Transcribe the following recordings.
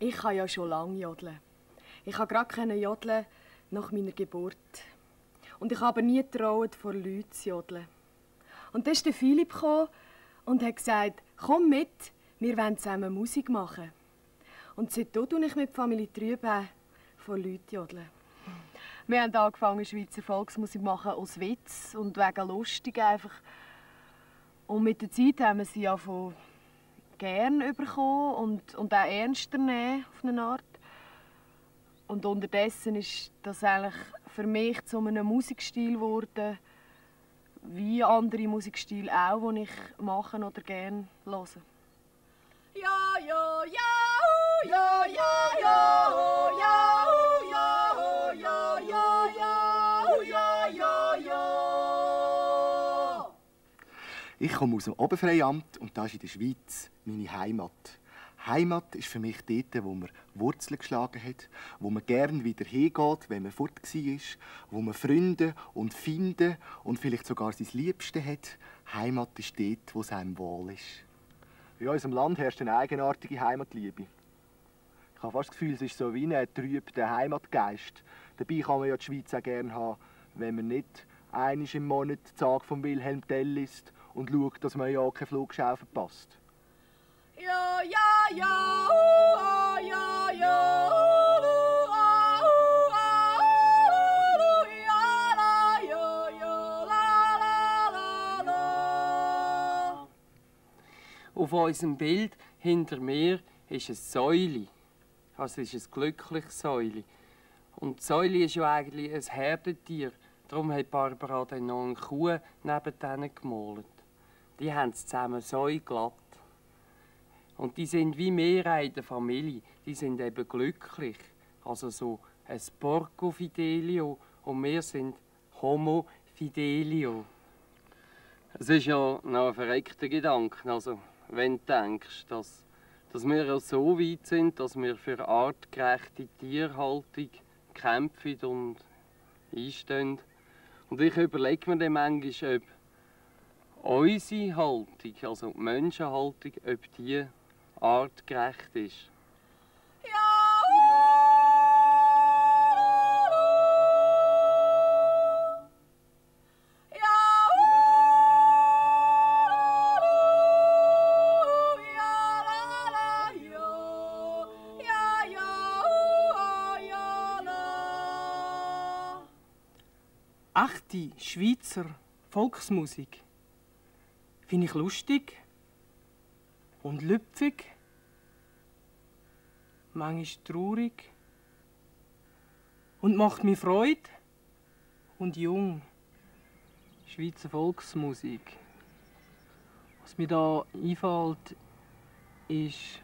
Ich kann ja schon lange jodeln. Ich habe gerade jodeln nach meiner Geburt. Und ich habe nie getraut, vor Leuten zu jodeln. Und dann der Philipp und hat gesagt, komm mit, wir wollen zusammen Musik machen. Und seitdem tue ich mit Familie Trübe von Leuten jodeln. Wir haben angefangen, Schweizer Volksmusik machen aus Witz und wegen lustig einfach. Und mit der Zeit haben wir sie ja von gern bekommen und, und auch ernster nehmen, auf eine Art. Und unterdessen ist das eigentlich für mich zu einem Musikstil geworden, wie andere Musikstile auch, die ich mache oder gerne höre. Ja, ja, ja, Ich komme aus dem Oberfreiamt und das ist in der Schweiz meine Heimat. Heimat ist für mich dort, wo man Wurzeln geschlagen hat, wo man gern wieder hingeht, wenn man fort war, wo man Freunde und Finde und vielleicht sogar sein Liebste hat. Heimat ist dort, wo es einem wohl ist. In unserem Land herrscht eine eigenartige Heimatliebe. Ich habe fast das Gefühl, es ist so wie ein trüber Heimatgeist. Dabei kann man ja die Schweiz auch gerne haben, wenn man nicht einmal im Monat die Tag von Wilhelm Tell ist und schaut, dass man ja keine Flugschau verpasst. Ja, ja, ja, uh, ja, ja, Auf unserem Bild hinter mir ist eine Säule. Also ist ein glückliches Säule. Und die Säule ist ja eigentlich ein Herdentier. Darum hat Barbara dann noch eine Kuh neben denen gemalt. Die haben es zusammen so glatt. Und die sind wie mehr in der Familie. Die sind eben glücklich. Also so ein Porco Fidelio und wir sind Homo Fidelio. Es ist ja noch ein verreckter Gedanke. Also, wenn du denkst, dass, dass wir ja so weit sind, dass wir für artgerechte Tierhaltung kämpfen und einstehen. Und ich überlege mir dann manchmal, ob unsere Haltung, also die Menschenhaltung, ob die artgerecht ist. Echte Schweizer Volksmusik finde ich lustig und lüpfig, manchmal traurig und macht mir Freude und jung. Schweizer Volksmusik. Was mir da einfällt, ist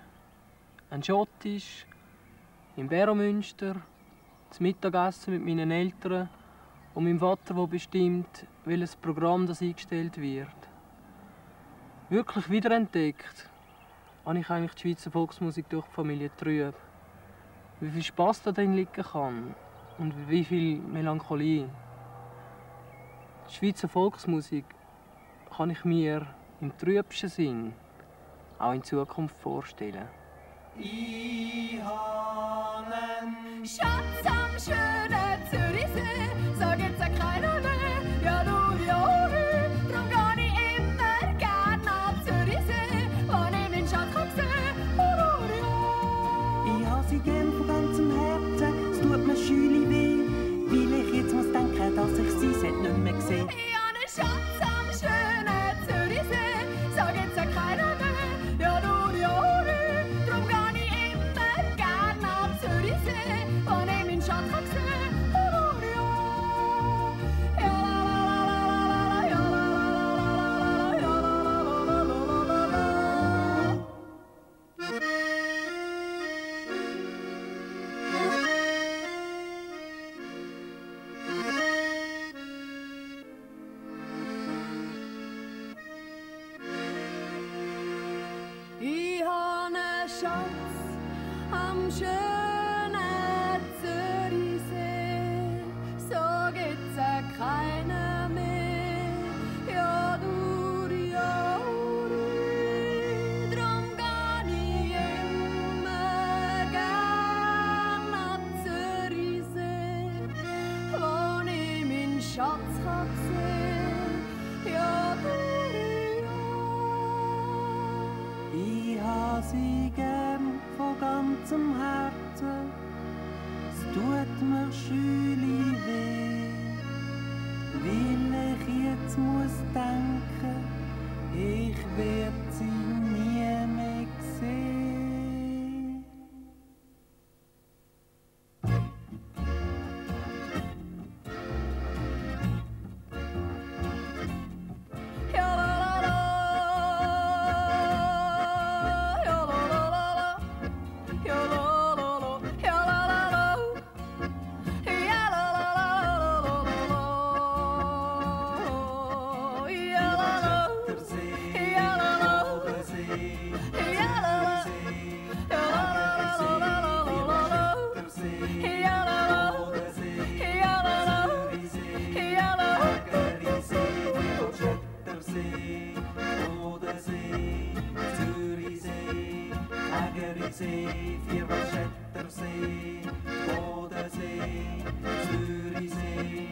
ein Schottisch im Beromünster, das Mittagessen mit meinen Eltern und meinem Vater, der bestimmt, welches Programm das eingestellt wird wirklich wiederentdeckt habe ich eigentlich die Schweizer Volksmusik durch die Familie Trüb. Wie viel Spass da drin liegen kann und wie viel Melancholie. Die Schweizer Volksmusik kann ich mir im trübsten Sinn auch in Zukunft vorstellen. Ich habe einen Schatz am schönen Zürichsee, 却 ganzem Herzen. Es tut mir schüli weh, weil ich jetzt muss denken, ich werd sie nie سي في رشد ترسي قودة سي سوري سي